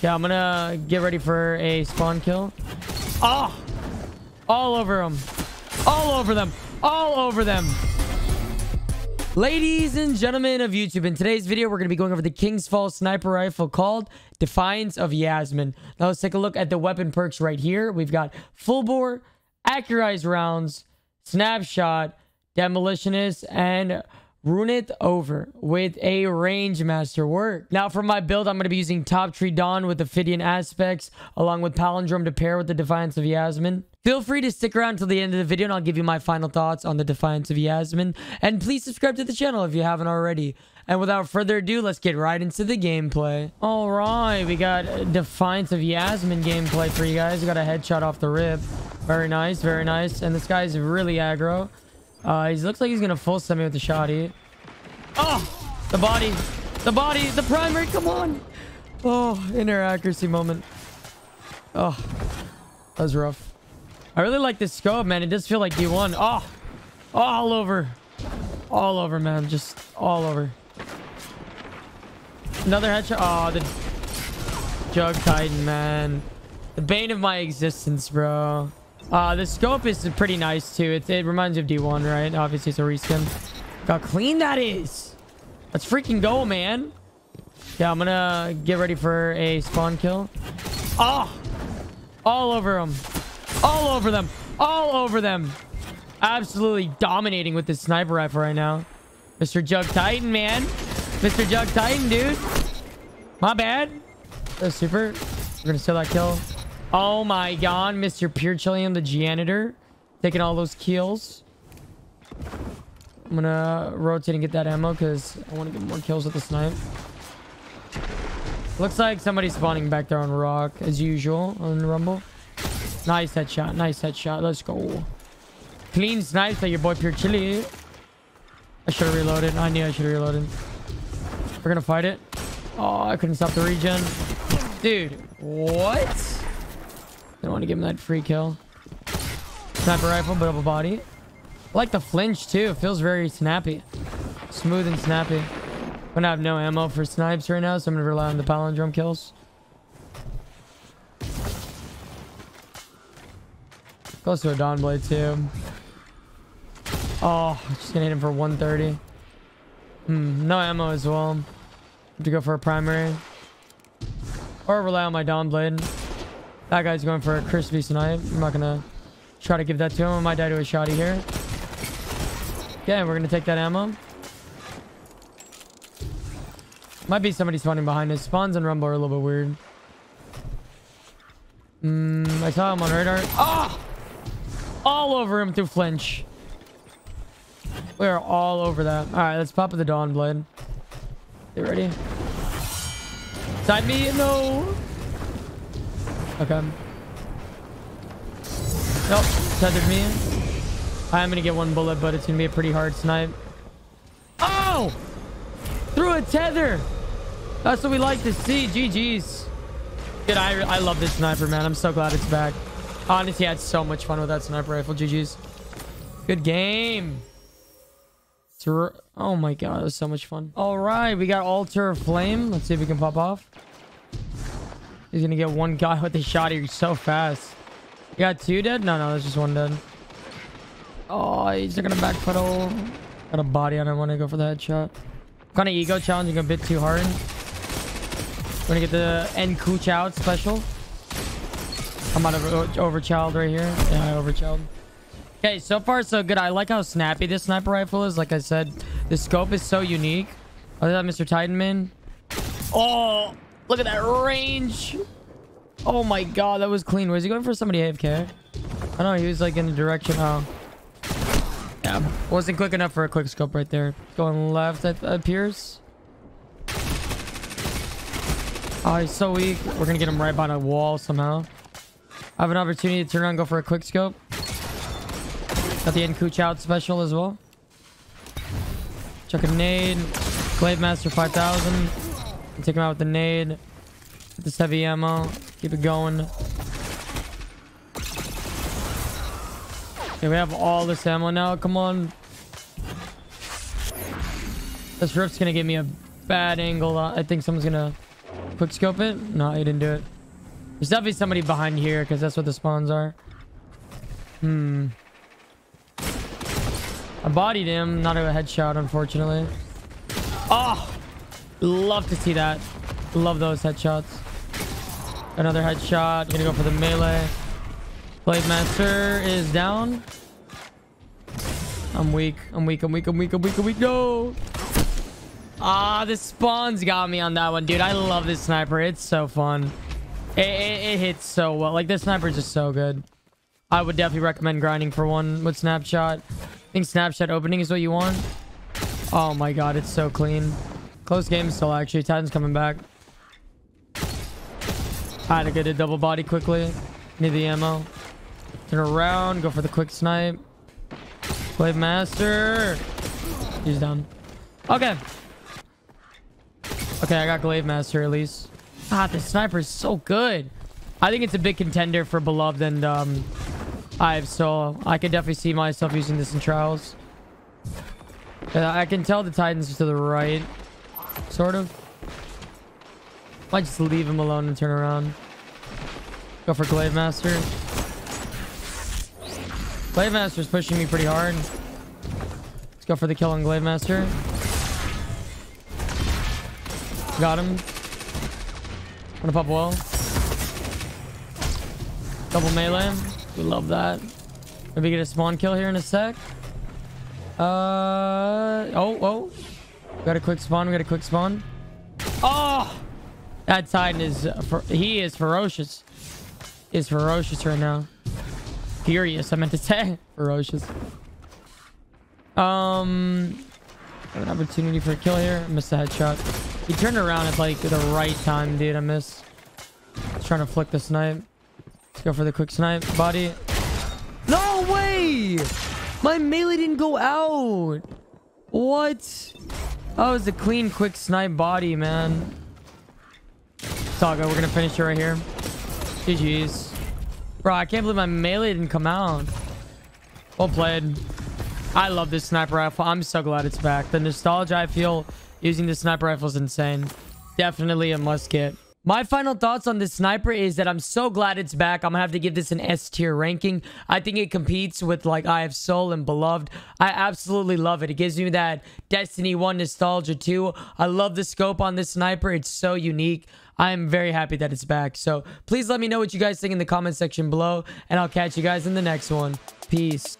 Yeah, I'm gonna get ready for a spawn kill. Oh! All over them. All over them. All over them. Ladies and gentlemen of YouTube, in today's video, we're going to be going over the King's Fall sniper rifle called Defiance of Yasmin. Now, let's take a look at the weapon perks right here. We've got full bore, accurized rounds, snapshot, demolitionist, and Rune it over with a range master work. Now for my build, I'm going to be using Top Tree Dawn with Ophidian aspects along with Palindrome to pair with the Defiance of Yasmin. Feel free to stick around till the end of the video and I'll give you my final thoughts on the Defiance of Yasmin. And please subscribe to the channel if you haven't already. And without further ado, let's get right into the gameplay. All right, we got Defiance of Yasmin gameplay for you guys. We got a headshot off the rib. Very nice, very nice. And this guy's really aggro. Uh, he looks like he's gonna full send me with the shot shotty. Oh, the body, the body, the primary. Come on. Oh, inner accuracy moment. Oh, that was rough. I really like this scope, man. It does feel like D1. Oh, all over, all over, man. Just all over. Another headshot. Oh, the Jug Titan, man. The bane of my existence, bro. Uh, the scope is pretty nice too. It, it reminds you of D1, right? Obviously, it's a reskin. Look how clean that is. Let's freaking go, man. Yeah, I'm gonna get ready for a spawn kill. Oh! All over them. All over them. All over them. Absolutely dominating with this sniper rifle right now. Mr. Jug Titan, man. Mr. Jug Titan, dude. My bad. That's super. We're gonna steal that kill. Oh my god, Mr. Pure the janitor. Taking all those kills. I'm gonna rotate and get that ammo because I want to get more kills with the snipe. Looks like somebody's spawning back there on rock as usual on Rumble. Nice headshot. Nice headshot. Let's go. Clean snipes like your boy Pure Chili. I should have reloaded. I knew I should have reloaded. We're gonna fight it. Oh, I couldn't stop the regen. Dude, what? Don't want to give him that free kill. Sniper rifle, but a body. I like the flinch too. It feels very snappy. Smooth and snappy. But gonna have no ammo for snipes right now, so I'm gonna rely on the palindrome kills. Close to a dawn blade too. Oh, just gonna hit him for 130. Hmm, no ammo as well. Have to go for a primary. Or rely on my dawn blade. That guy's going for a crispy snipe. I'm not gonna try to give that to him. I might die to a shotty here. Okay, we're gonna take that ammo. Might be somebody spawning behind us. Spawns and rumble are a little bit weird. Hmm, I saw him on radar. Ah! Oh! All over him through flinch. We are all over that. All right, let's pop with the dawn blade. You ready? Side me? No. Okay. Nope. Tethered me. I'm gonna get one bullet, but it's gonna be a pretty hard snipe. Oh! Through a tether! That's what we like to see. GG's. Dude, I, I love this sniper, man. I'm so glad it's back. Honestly, I had so much fun with that sniper rifle. GG's. Good game. Oh my god, it was so much fun. All right, we got Altar Flame. Let's see if we can pop off. He's gonna get one guy with the shot here so fast. You got two dead? No, no, there's just one dead. Oh, he's gonna back pedal. Got a body on him when I go for the headshot. Kind of ego challenging a bit too hard. We're gonna get the end cooch out special. I'm out of overchild right here. Yeah, I overchild. Okay, so far so good. I like how snappy this sniper rifle is. Like I said, the scope is so unique. Oh, that Mr. Titanman. Oh, Look at that range. Oh my god, that was clean. Was he going for somebody AFK? I know he was like in the direction. Oh. Yeah, wasn't quick enough for a quick scope right there. Going left, it appears. Uh, oh, he's so weak. We're gonna get him right by a wall somehow. I have an opportunity to turn around and go for a quick scope. Got the Encooch out special as well. Chuck a nade. Glaive Master 5000. Take him out with the nade. With this heavy ammo. Keep it going. Okay, we have all this ammo now. Come on. This rift's gonna give me a bad angle. I think someone's gonna Quick scope it. No, he didn't do it. There's definitely somebody behind here because that's what the spawns are. Hmm. I bodied him. Not a headshot, unfortunately. Oh! Love to see that. Love those headshots. Another headshot. Gonna go for the melee. Blade Master is down. I'm weak. I'm weak. I'm weak. I'm weak. I'm weak. I'm weak. No! Ah, the spawns got me on that one, dude. I love this sniper. It's so fun. It, it, it hits so well. Like, this sniper is just so good. I would definitely recommend grinding for one with Snapshot. I think Snapshot opening is what you want. Oh my god, it's so clean. Close game still, actually. Titan's coming back. I had to get a double body quickly. Need the ammo. Turn around. Go for the quick snipe. Blade Master. He's done. Okay. Okay, I got Glaive Master at least. Ah, the sniper is so good. I think it's a big contender for Beloved and um, Eye of Sol. I can definitely see myself using this in Trials. I can tell the Titan's to the right. Sort of. Might just leave him alone and turn around. Go for Glaive Master. Glaive Master's pushing me pretty hard. Let's go for the kill on Glaive Master. Got him. Gonna pop wall. Double melee. We love that. Maybe get a spawn kill here in a sec. Uh oh oh. Got a quick spawn. We got a quick spawn. Oh, that Titan is uh, he is ferocious. Is ferocious right now. Furious. I meant to say ferocious. Um, have an opportunity for a kill here. I missed a headshot. He turned around at like the right time, dude. I missed. He's trying to flick the snipe. Let's go for the quick snipe. Body. No way! My melee didn't go out. What? Oh, that was a clean, quick snipe body, man. Saga, we're gonna finish it right here. GG's. Bro, I can't believe my melee didn't come out. Well played. I love this sniper rifle. I'm so glad it's back. The nostalgia I feel using the sniper rifle is insane. Definitely a must get. My final thoughts on this sniper is that I'm so glad it's back. I'm gonna have to give this an S tier ranking. I think it competes with like Eye of Sol and Beloved. I absolutely love it. It gives me that Destiny 1 nostalgia too. I love the scope on this sniper. It's so unique. I am very happy that it's back. So please let me know what you guys think in the comment section below and I'll catch you guys in the next one. Peace.